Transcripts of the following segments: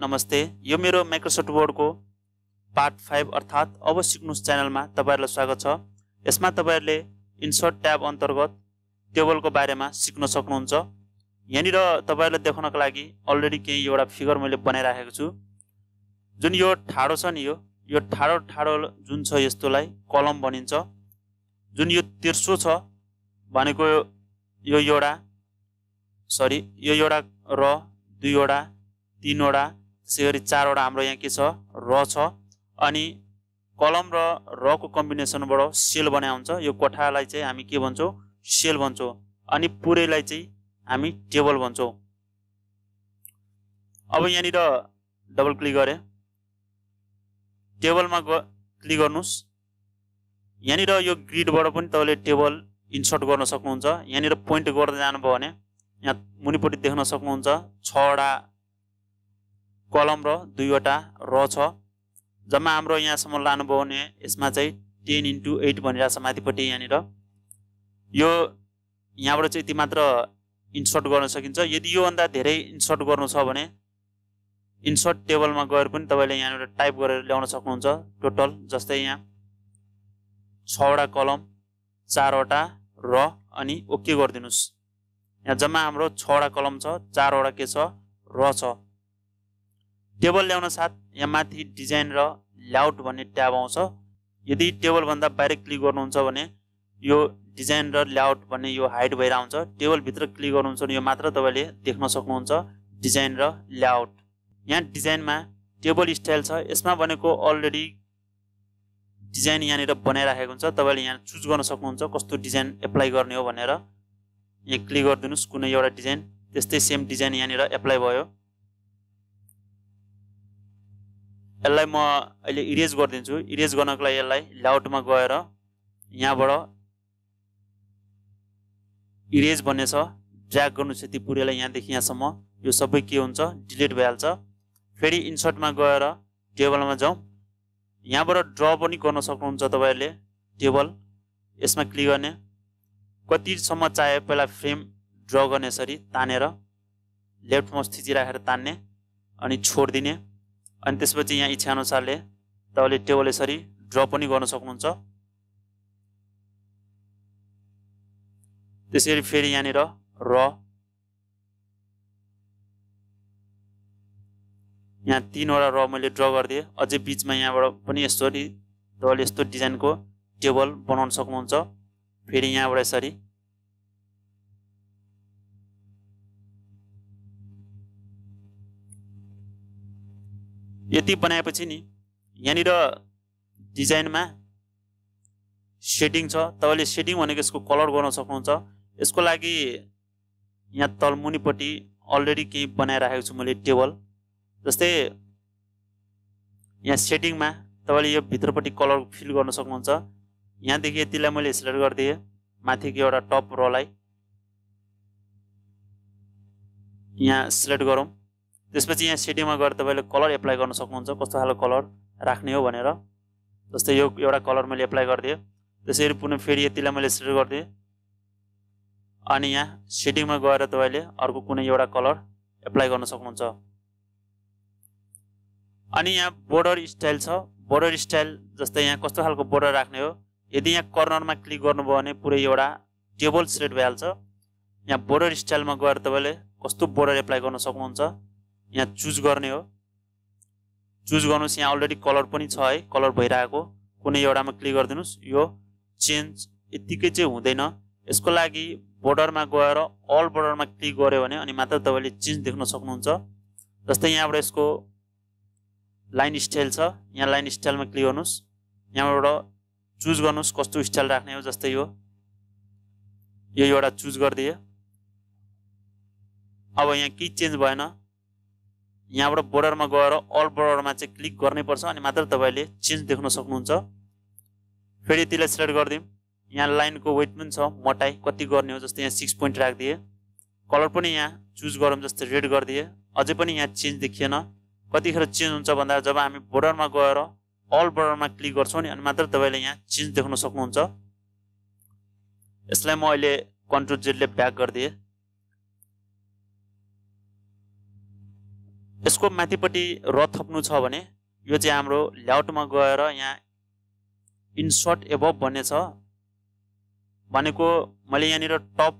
नमस्ते। यो मेरो माइक्रोसफ्ट वर्डको पार्ट फाइभ अर्थात् अब सिक्नुहोस् च्यानलमा तपाईँहरूलाई स्वागत छ। यसमा तपाईँहरूले इन्सर्ट ट्याब अन्तर्गत टेबलको बारेमा सिक्न सक्नुहुन्छ। यहाँनिर तपाईँहरूलाई देखाउनको लागि अलरेडी केही एउटा फिगर मैले बनाइराखेको छु। जुन यो ठाडो छ नि यो यो ठाडो ठाडो जुन छ यस्तोलाई कलम भनिन्छ। जुन यो तेर्सो छ भनेको यो एउटा सरी यो एउटा र दुईवटा तिनवटा त्यसै गरी चारवटा हाम्रो यहाँ के छ? र छ। अनि कलम र रको कम्बिनेसनबाट सेल बनाए हुन्छ। यो कोठालाई चाहिँ हामी के भन्छौँ? सेल भन्छौँ। अनि पुरैलाई चाहिँ हामी टेबल भन्छौँ। अब यहाँनिर डबल क्लिक गरेँ। टेबलमा क्लिक गर्नुहोस्। यहाँनिर यो ग्रिडबाट पनि तपाईँले टेबल इन्सर्ट गर्न सक्नुहुन्छ। यहाँनिर पोइन्ट गर्दै जानुभयो भने यहाँ मुनिपट्टि देख्न सक्नुहुन्छ। छवटा कलम र दुईवटा र छ। जम्मा हाम्रो यहाँसम्म लानुभयो भने यसमा चाहिँ टेन इन्टु एट भनिरहेको छ माथिपट्टि यहाँनिर। यो यहाँबाट चाहिँ यति मात्र इन्सर्ट गर्न सकिन्छ। यदि योभन्दा धेरै इन्सर्ट गर्नु छ भने इन्सर्ट टेबलमा गएर पनि तपाईँले यहाँनिर टाइप गरेर ल्याउन सक्नुहुन्छ। टोटल जस्तै यहाँ छवटा कलम चारवटा र अनि ओके गरिदिनुहोस्। यहाँ जम्मा हाम्रो छवटा कलम छ चारवटा के छ र छ। टेबल ल्याउन साथ यहाँ माथि डिजाइन र ल्याउट भन्ने ट्याब आउँछ। यदि टेबलभन्दा बाहिर क्लिक गर्नुहुन्छ भने यो डिजाइन र ल्याउट भन्ने यो हाइट भएर आउँछ टेबलभित्र क्लिक गर्नुहुन्छ भने यो मात्र तपाईँले देख्न सक्नुहुन्छ डिजाइन र ल्याउट यहाँ डिजाइनमा टेबल स्टाइल छ। यसमा भनेको अलरेडी डिजाइन यहाँनिर बनाइराखेको हुन्छ। तपाईँले यहाँ चुज गर्न सक्नुहुन्छ कस्तो डिजाइन एप्लाई गर्ने हो भनेर। यहाँ क्लिक गरिदिनुहोस्। कुनै एउटा डिजाइन त्यस्तै सेम डिजाइन यहाँनिर एप्लाई भयो। यसलाई म अहिले इरेज गरिदिन्छु. इरेज गर्नको लागि यसलाई ल्याउटमा गएर यहाँबाट इरेज भन्ने छ। ड्र्याग गर्नु छ यति पुरैलाई यहाँदेखि यहाँसम्म। यो सबै के हुन्छ? डिलिट भइहाल्छ। फेरि इन्सर्टमा गएर टेबलमा जाउँ। यहाँबाट ड्र पनि गर्न सक्नुहुन्छ तपाईँहरूले टेबल यसमा क्लिक गर्ने। कतिसम्म चाहे पहिला फ्रेम ड्र गर्ने यसरी तानेर। लेफ्ट माउस थिचिराखेर तान्ने अनि छोडिदिने। अनि त्यसपछि यहाँ इच्छाअनुसारले तपाईँले टेबल यसरी ड्र पनि गर्न सक्नुहुन्छ। त्यसरी फेरि यहाँनिर र यहाँ तिनवटा र मैले ड्र गरिदिएँ। अझै बिचमा यहाँबाट पनि यसरी तपाईँले यस्तो डिजाइनको टेबल बनाउन सक्नुहुन्छ। फेरि यहाँबाट यसरी यति बनाएपछि नि यहाँनिर डिजाइनमा सेटिङ छ। तपाईँले सेटिङ भनेको यसको कलर गर्न सक्नुहुन्छ। यसको लागि यहाँ तल मुनिपट्टि अलरेडी केही बनाइराखेको छु मैले टेबल। जस्तै यहाँ सेटिङमा तपाईँले यो भित्रपट्टि कलर फिल गर्न सक्नुहुन्छ। यहाँदेखि यतिलाई मैले सिलेक्ट गरिदिएँ। माथिको एउटा टप रोलाई यहाँ सिलेक्ट गरौँ। त्यसपछि यहाँ सेटिङमा गएर तपाईँले कलर एप्लाई गर्न सक्नुहुन्छ कस्तो खालको कलर राख्ने हो भनेर। जस्तै यो एउटा कलर मैले एप्लाई गरिदिएँ। त्यसरी पुनः फेरि यतिलाई मैले सिलेक्ट गरिदिएँ। अनि यहाँ सेटिङमा गएर तपाईँले अर्को कुनै एउटा कलर एप्लाई गर्न सक्नुहुन्छ। अनि यहाँ बोर्डर स्टाइल छ। बोर्डर स्टाइल जस्तै यहाँ कस्तो खालको बोर्डर राख्ने हो? यदि यहाँ कर्नरमा क्लिक गर्नुभयो भने पुरै एउटा टेबल सिलेक्ट भइहाल्छ। यहाँ बोर्डर स्टाइलमा गएर तपाईँले कस्तो बोर्डर एप्लाई गर्न सक्नुहुन्छ? यहाँ चुज गर्ने हो। चुज गर्नुहोस् यहाँ अलरेडी कलर पनि छ है कलर भइरहेको। कुनै एउटामा क्लिक गरिदिनुहोस् यो चेन्ज यत्तिकै चाहिँ हुँदैन। यसको लागि बोर्डरमा गएर अल बोर्डरमा क्लिक गऱ्यो भने अनि मात्र तपाईँले चेन्ज देख्न सक्नुहुन्छ। जस्तै यहाँबाट यसको लाइन स्टाइल छ यहाँ लाइन स्टाइलमा क्लिक गर्नुहोस्। यहाँबाट चुज गर्नुहोस् कस्तो स्टाइल राख्ने हो जस्तै यो। यो एउटा चुज गरिदिएँ। अब यहाँ केही चेन्ज भएन। यहाँबाट बोर्डरमा गएर अल बोर्डरमा चाहिँ क्लिक गर्नै पर्छ अनि मात्र तपाईँले चेन्ज देख्न सक्नुहुन्छ। फेरि त्यसलाई सिलेक्ट गरिदिउँ। यहाँ लाइनको वेट पनि छ मोटाइ कति गर्ने हो जस्तै यहाँ सिक्स पोइन्ट राखिदिएँ। कलर पनि यहाँ चुज गरौँ जस्तै रेड गरिदिएँ। अझै पनि यहाँ चेन्ज देखिएन। कतिखेर चेन्ज हुन्छ भन्दा जब हामी बोर्डरमा गएर अल बोर्डरमा क्लिक गर्छौँ नि अनि मात्र तपाईँले यहाँ चेन्ज देख्न सक्नुहुन्छ। यसलाई म अहिले कन्ट्रोल जेडले ब्याक गरिदिएँ। यसको माथिपट्टि र थप्नु छ भने यो चाहिँ हाम्रो ल्याउटमा गएर यहाँ इन्सर्ट एभब भन्ने छ। भनेको मैले यहाँनिर टप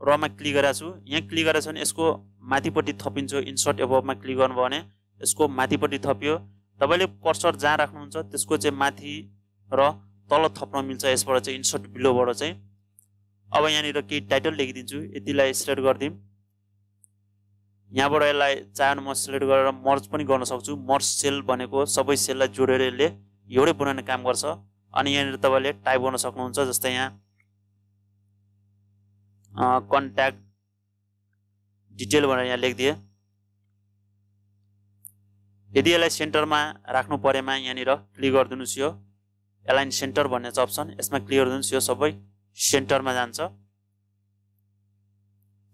रमा क्लिक गरेको छु। यहाँ क्लिक गरेको छ भने यसको माथिपट्टि थपिन्छ। इन्सर्ट एभबमा क्लिक गर्नुभयो भने यसको माथिपट्टि थपियो। तपाईँले कर्सर जहाँ राख्नुहुन्छ त्यसको चाहिँ माथि र तल थप्न मिल्छ। यसबाट चाहिँ इन्सर्ट बिलोबाट चाहिँ। अब यहाँनिर केही टाइटल लेखिदिन्छु। यतिलाई सिलेक्ट गरिदिउँ यहाँबाट यसलाई चाहे म सिलेक्ट गरेर मर्ज पनि गर्न सक्छु। मर्ज सेल भनेको सबै सेललाई जोडेर यसले एउटै बनाउने काम गर्छ। अनि यहाँनिर तपाईँले टाइप गर्न सक्नुहुन्छ जस्तै यहाँ कन्ट्याक्ट डिटेल भनेर यहाँ लेखिदिएँ। यदि यसलाई सेन्टरमा राख्नु परेमा यहाँनिर क्लिक गरिदिनुहोस् यो। एलाइन सेन्टर भन्ने छ अप्सन यसमा क्लिक गरिदिनुहोस् यो सबै सेन्टरमा जान्छ।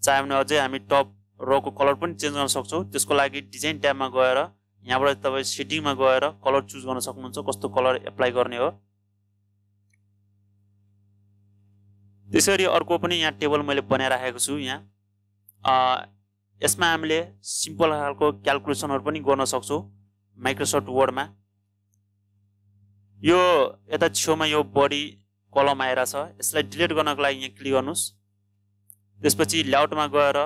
चाहे भने अझै हामी टप रोको कलर पनि चेन्ज गर्न सक्छौँ। त्यसको लागि डिजाइन ट्याबमा गएर यहाँबाट तपाईँ सेटिङमा गएर कलर चुज गर्न सक्नुहुन्छ कस्तो कलर एप्लाई गर्ने हो। त्यसरी अर्को पनि यहाँ टेबल मैले बनाइराखेको छु यहाँ। यसमा हामीले सिम्पल खालको क्यालकुलेसनहरू पनि गर्न सक्छौँ माइक्रोसफ्ट वर्डमा यो यता छेउमा यो बडी कलम आएर छ यसलाई डिलिट गर्नको लागि यहाँ क्लिक गर्नुहोस्। त्यसपछि ल्याउटमा गएर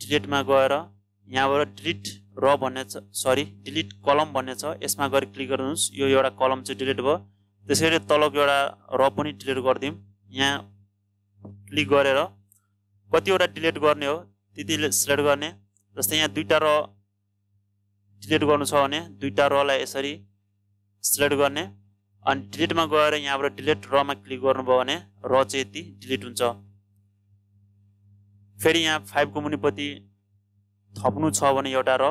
डिलिटमा गएर यहाँबाट डिलिट र भन्ने छ सरी डिलिट कलम भन्ने छ यसमा गएर क्लिक गर्नुहोस्। यो एउटा कलम चाहिँ डिलिट भयो। त्यसरी तलको एउटा र पनि डिलिट गरिदिउँ। यहाँ क्लिक गरेर कतिवटा डिलिट गर्ने हो त्यति सिलेक्ट गर्ने। जस्तै यहाँ दुईवटा र डिलिट गर्नु छ भने दुईवटा रलाई यसरी सिलेक्ट गर्ने। अनि डिलिटमा गएर यहाँबाट डिलिट रमा क्लिक गर्नुभयो भने र चाहिँ यति डिलिट हुन्छ। फेरि यहाँ फाइभको मुनिपट्टि थप्नु छ भने एउटा र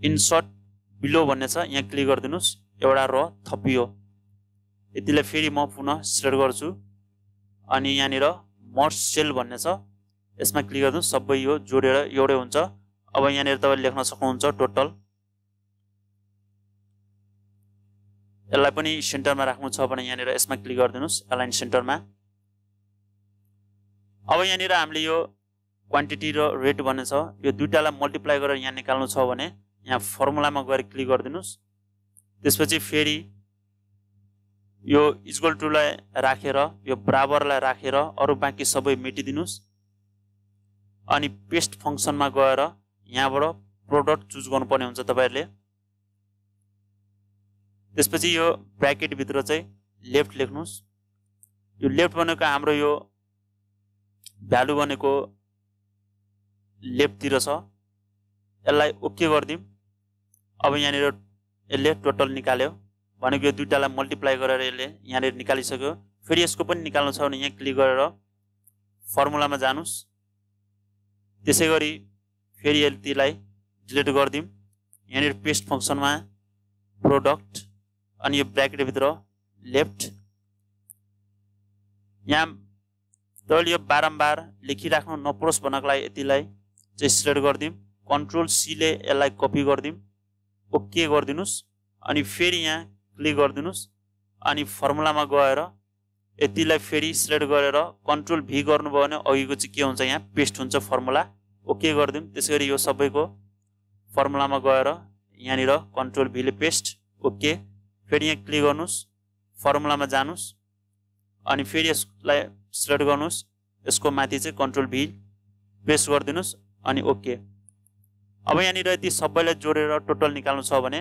इन्सर्ट बिलो भन्ने छ यहाँ क्लिक गरिदिनुहोस्। एउटा र थपियो। यतिलाई फेरि म पुनः सिलेक्ट गर्छु। अनि यहाँनिर मर्स सेल भन्ने छ यसमा क्लिक गरिदिनुहोस्। सबै यो जोडेर एउटै हुन्छ। अब यहाँनिर तपाईँले लेख्न सक्नुहुन्छ टोटल। यसलाई पनि सेन्टरमा राख्नु छ भने यहाँनिर यसमा क्लिक गरिदिनुहोस् एलाइन सेन्टरमा। अब यहाँनिर हामीले यो क्वान्टिटी र रेट भन्ने छ यो दुइटालाई मल्टिप्लाई गरेर यहाँ निकाल्नु छ भने यहाँ फर्मुलामा गएर क्लिक गरिदिनुहोस्। त्यसपछि फेरि यो इक्वल टुलाई राखेर यो बराबरलाई राखेर अरू बाँकी सबै मेटिदिनुहोस्। अनि पेस्ट फङ्सनमा गएर यहाँबाट प्रोडक्ट चुज गर्नुपर्ने हुन्छ तपाईँहरूले। त्यसपछि यो ब्राकेटभित्र चाहिँ लेफ्ट लेख्नुहोस्। यो लेफ्ट भनेको हाम्रो यो भ्यालु भनेको लेफ्टतिर छ। यसलाई ओके गरिदिउँ अब यहाँनिर यसले टोटल निकाल्यो। भनेको यो दुइटालाई मल्टिप्लाई गरेर यसले यहाँनिर निकालिसक्यो। फेरि यसको पनि निकाल्नु छ भने यहाँ क्लिक गरेर फर्मुलामा जानुहोस्। त्यसै गरी फेरि यतिलाई डिलिट गरिदिउँ यहाँनिर पेस्ट फङ्सनमा प्रोडक्ट अनि यो ब्राकेटभित्र लेफ्ट यहाँ तपाईँले यो बारम्बार लेखिराख्नु नपरोस् भन्नको लागि यतिलाई चाहिँ सिलेक्ट गरिदिउँ। कन्ट्रोल सीले यसलाई कपी गरिदिउँ। ओके गरिदिनुहोस्। अनि फेरि यहाँ क्लिक गरिदिनुहोस्। अनि फर्मुलामा गएर यतिलाई फेरि सिलेक्ट गरेर कन्ट्रोल भी गर्नुभयो भने अघिको चाहिँ के हुन्छ यहाँ? पेस्ट हुन्छ फर्मुला। ओके गरिदिउँ। त्यसै गरी यो सबैको फर्मुलामा गएर यहाँनिर कन्ट्रोल भीले पेस्ट। ओके। फेरि यहाँ क्लिक गर्नुहोस्। फर्मुलामा जानुहोस्। अनि फेरि यसलाई सिलेक्ट गर्नुहोस्। यसको माथि चाहिँ कन्ट्रोल भी प्रेस गरिदिनुहोस् अनि ओके अब यहाँनिर यति सबैलाई जोडेर टोटल निकाल्नु छ भने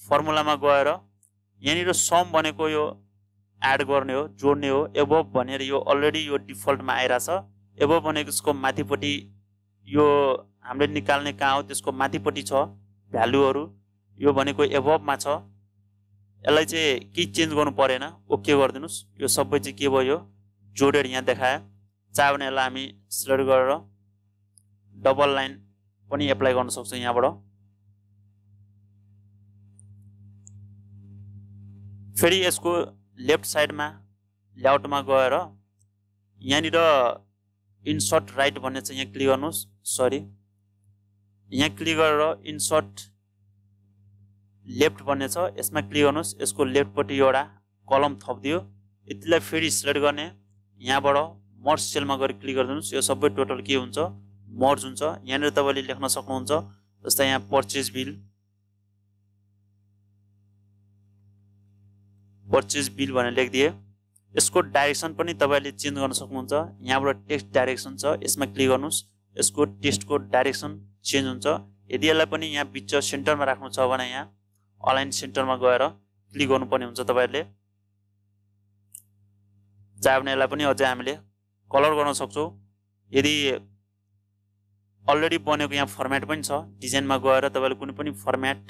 फर्मुलामा गएर यहाँनिर सम भनेको यो एड गर्ने हो जोड्ने हो एबोभ भनेर यो अलरेडी यो डिफल्टमा आइरहेछ। एबोभ भनेको यसको माथिपट्टि यो हामीले निकाल्ने कहाँ हो त्यसको माथिपट्टि छ भ्यालुहरू। यो भनेको एबोभमा छ। यसलाई चाहिँ केही चेन्ज गर्नु परेन ओके गरिदिनुहोस्। यो सबै चाहिँ के भयो? जोडेर यहाँ देखायो चाह्यो भने यसलाई हामी सिलेक्ट गरेर डबल लाइन पनि एप्लाई गर्न सक्छौँ यहाँबाट। फेरि यसको लेफ्ट साइडमा ल्याउटमा गएर यहाँनिर इन्सर्ट राइट भन्ने चाहिँ यहाँ क्लिक गर्नुहोस्। सरी यहाँ क्लिक गरेर इन्सर्ट लेफ्ट भन्ने छ यसमा क्लिक गर्नुहोस्। यसको लेफ्टपट्टि एउटा कलम थपिदियो। यतिलाई फेरि सिलेक्ट गर्ने। यहाँबाट मर्स सेलमा गएर क्लिक गरिदिनुहोस् यो सबै टोटल के हुन्छ? मर्ज हुन्छ। यहाँनिर तपाईँले लेख्न सक्नुहुन्छ जस्तै यहाँ पर्चेज बिल पर्चेज बिल भनेर लेखिदिए। यसको डाइरेक्सन पनि तपाईँले चेन्ज गर्न सक्नुहुन्छ। यहाँबाट टेक्स्ट डाइरेक्सन छ यसमा क्लिक गर्नुहोस्। यसको टेस्टको डाइरेक्सन चेन्ज हुन्छ। यदि यसलाई पनि यहाँ बिच सेन्टरमा राख्नु छ भने यहाँ अलाइन सेन्टरमा गएर क्लिक गर्नुपर्ने हुन्छ तपाईँहरूले। चाहे भने यसलाई पनि अझै हामीले कलर गर्न सक्छौँ। यदि अलरेडी बनेको यहाँ फर्मेट पनि छ डिजाइनमा गएर तपाईँले कुनै पनि फर्मेट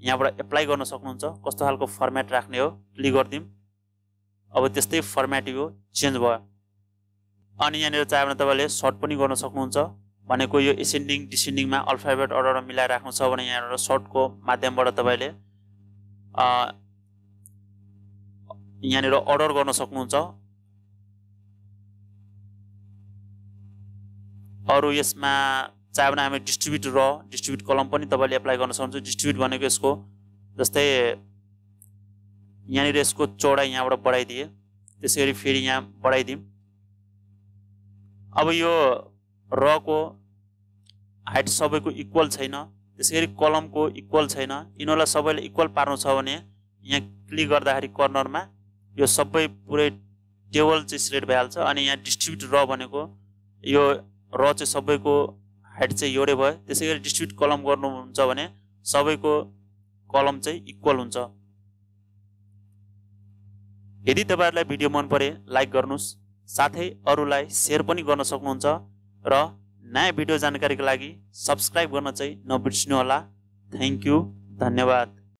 यहाँबाट एप्लाई गर्न सक्नुहुन्छ कस्तो खालको फर्मेट राख्ने हो क्लिक गरिदिउँ अब त्यस्तै फर्मेट यो चेन्ज भयो। अनि यहाँनिर चाह्यो भने तपाईँले सर्ट पनि गर्न सक्नुहुन्छ भनेको यो एसेन्डिङ डिसेन्डिङमा अल्फाबेट अर्डरमा मिलाएर राख्नु छ भने यहाँनिर सर्टको माध्यमबाट तपाईँले यहाँनिर अर्डर गर्न सक्नुहुन्छ। अरू यसमा चाहे भने हामी डिस्ट्रिब्युट र डिस्ट्रिब्युट कलम पनि तपाईँले एप्लाई गर्न सक्नुहुन्छ। डिस्ट्रिब्युट भनेको यसको जस्तै यहाँनिर यसको चौडाइ यहाँबाट बढाइदिए। त्यसै गरी फेरि यहाँ बढाइदिउँ अब यो रको हाइट सबैको इक्वल छैन। त्यसै गरी कलमको इक्वल छैन। यिनीहरूलाई सबैले इक्वल पार्नु छ भने यहाँ क्लिक गर्दाखेरि कर्नरमा यो सबै पुरै टेबल चाहिँ सिलेक्ट भइहाल्छ। अनि यहाँ डिस्ट्रिब्युट र भनेको यो र चाहिँ सबैको हाइट चाहिँ एउटै भयो। त्यसै गरी डिस्ट्रिब्युट कलम गर्नुहुन्छ भने सबैको कलम चाहिँ इक्वल हुन्छ। यदि तपाईँहरूलाई भिडियो मन परे लाइक गर्नुहोस्। साथै अरूलाई सेयर पनि गर्न सक्नुहुन्छ र नयाँ भिडियो जानकारीको लागि सब्सक्राइब गर्न चाहिँ नबिर्सिनुहोला। थ्याङ्क यू धन्यवाद।